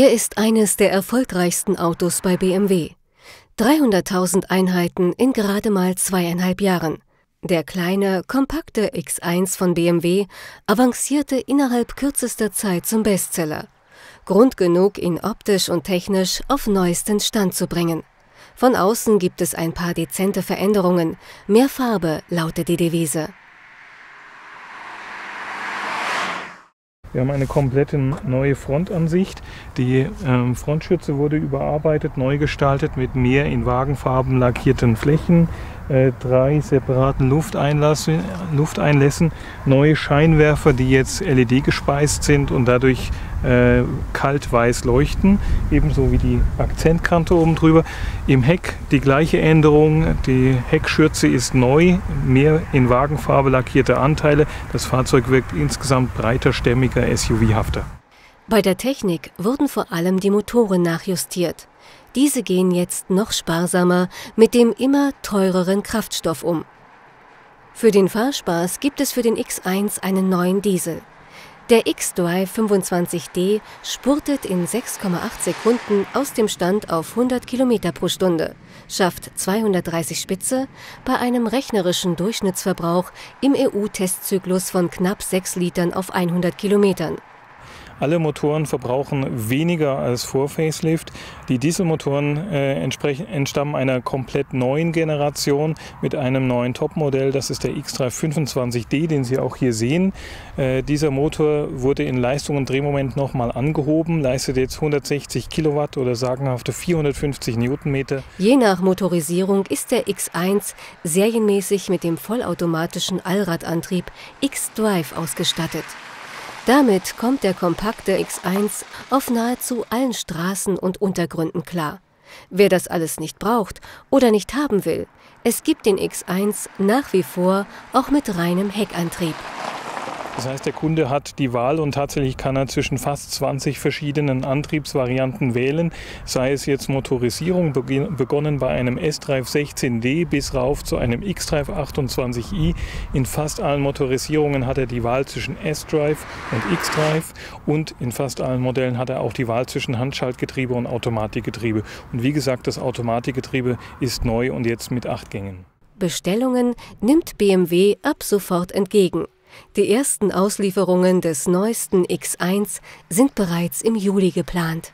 Er ist eines der erfolgreichsten Autos bei BMW. 300.000 Einheiten in gerade mal zweieinhalb Jahren. Der kleine, kompakte X1 von BMW avancierte innerhalb kürzester Zeit zum Bestseller. Grund genug, ihn optisch und technisch auf neuesten Stand zu bringen. Von außen gibt es ein paar dezente Veränderungen. Mehr Farbe lautet die Devise. Wir haben eine komplette neue Frontansicht. Die ähm, Frontschürze wurde überarbeitet, neu gestaltet mit mehr in Wagenfarben lackierten Flächen, äh, drei separaten Lufteinlässen, Lufteinlässen, neue Scheinwerfer, die jetzt LED gespeist sind und dadurch äh, kalt-weiß leuchten, ebenso wie die Akzentkante oben drüber. Im Heck die gleiche Änderung, die Heckschürze ist neu, mehr in Wagenfarbe lackierte Anteile. Das Fahrzeug wirkt insgesamt breiter, stämmiger, SUV-hafter. Bei der Technik wurden vor allem die Motoren nachjustiert. Diese gehen jetzt noch sparsamer mit dem immer teureren Kraftstoff um. Für den Fahrspaß gibt es für den X1 einen neuen Diesel. Der X-Drive 25D spurtet in 6,8 Sekunden aus dem Stand auf 100 km pro Stunde, schafft 230 Spitze bei einem rechnerischen Durchschnittsverbrauch im EU-Testzyklus von knapp 6 Litern auf 100 Kilometern. Alle Motoren verbrauchen weniger als vor Facelift. Die Dieselmotoren äh, entstammen einer komplett neuen Generation mit einem neuen Topmodell. Das ist der X325D, den Sie auch hier sehen. Äh, dieser Motor wurde in Leistung und Drehmoment nochmal angehoben, leistet jetzt 160 Kilowatt oder sagenhafte 450 Newtonmeter. Je nach Motorisierung ist der X1 serienmäßig mit dem vollautomatischen Allradantrieb X-Drive ausgestattet. Damit kommt der kompakte X1 auf nahezu allen Straßen und Untergründen klar. Wer das alles nicht braucht oder nicht haben will, es gibt den X1 nach wie vor auch mit reinem Heckantrieb. Das heißt, der Kunde hat die Wahl und tatsächlich kann er zwischen fast 20 verschiedenen Antriebsvarianten wählen, sei es jetzt Motorisierung, begonnen bei einem S-Drive 16D bis rauf zu einem X-Drive 28i. In fast allen Motorisierungen hat er die Wahl zwischen S-Drive und X-Drive und in fast allen Modellen hat er auch die Wahl zwischen Handschaltgetriebe und Automatikgetriebe. Und wie gesagt, das Automatikgetriebe ist neu und jetzt mit acht Gängen. Bestellungen nimmt BMW ab sofort entgegen. Die ersten Auslieferungen des neuesten X1 sind bereits im Juli geplant